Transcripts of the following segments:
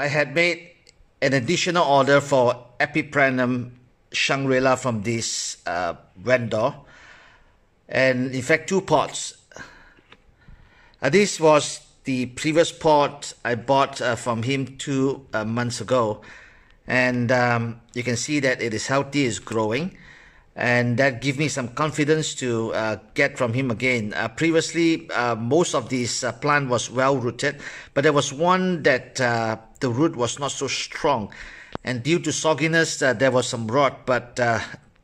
I had made an additional order for Epipremnum Shangri-La from this uh, vendor. And in fact two pots. Uh, this was the previous pot I bought uh, from him two uh, months ago. And um, you can see that it is healthy, it's growing and that gave me some confidence to uh, get from him again. Uh, previously, uh, most of this uh, plant was well rooted, but there was one that uh, the root was not so strong, and due to sogginess, uh, there was some rot. But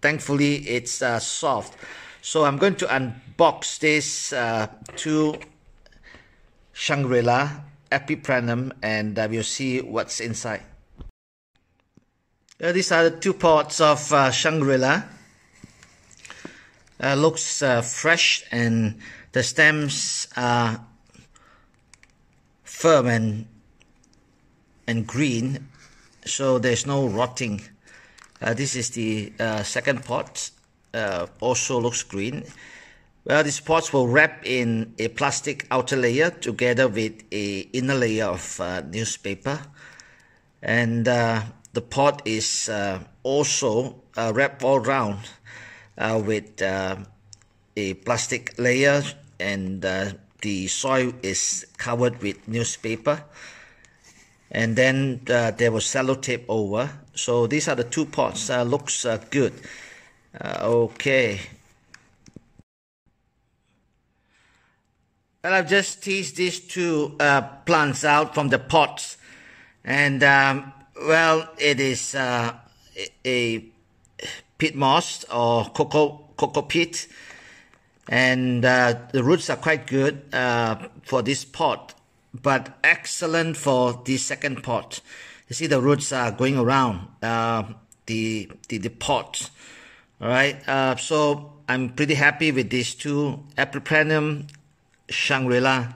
thankfully, it's soft. So I'm going to unbox this two Shangri-La Epipremnum, and we'll see what's inside. these are the two pots of Shangri-La uh, looks uh, fresh and the stems are firm and and green so there's no rotting. Uh, this is the uh, second pot uh, also looks green. Well these pots will wrap in a plastic outer layer together with a inner layer of uh, newspaper. And the pot is also wrapped all around uh, with uh, a plastic layer and uh, the soil is covered with newspaper. And then uh, there was sellotape over. So these are the two pots uh, looks uh, good. Okay. Well I've just teased these two plants out from the pots. And um, well it is a, a peat moss or cocoa cocoa peat. And uh, the roots are quite good uh, for this pot but excellent for the second pot. You see the roots are going around uh, the, the the pot. All right uh, so I'm pretty happy with these two. Epipremnum Shangri-La